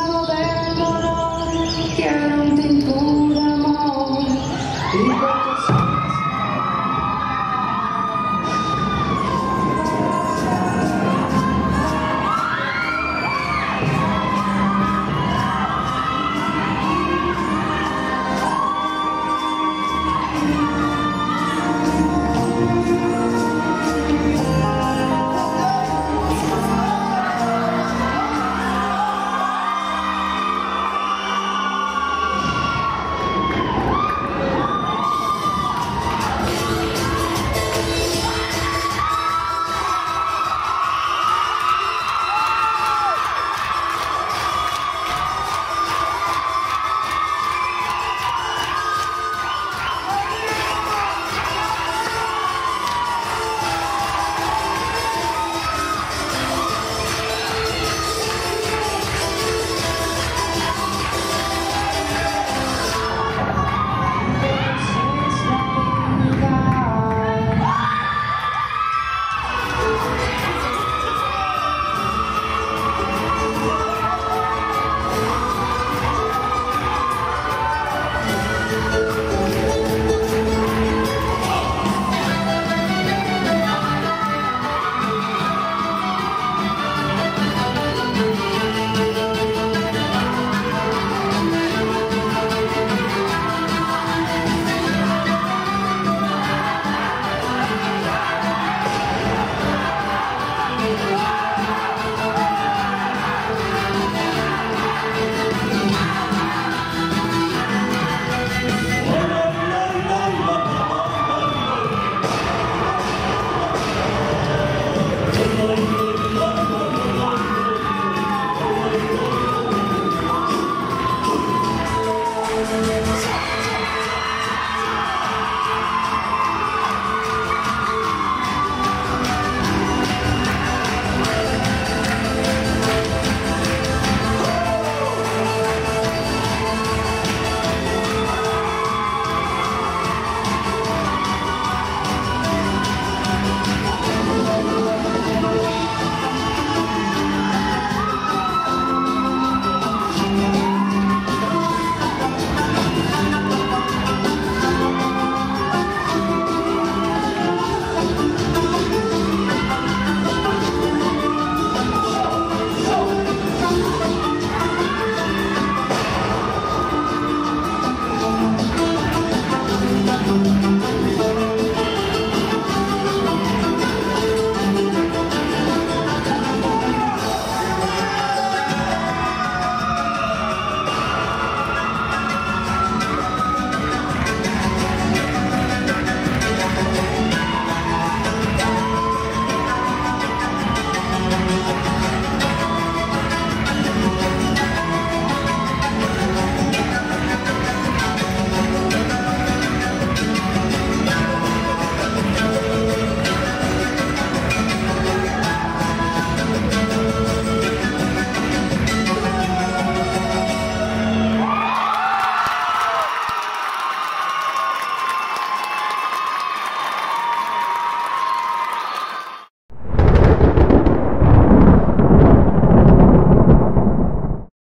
piano, bello, piano, piano,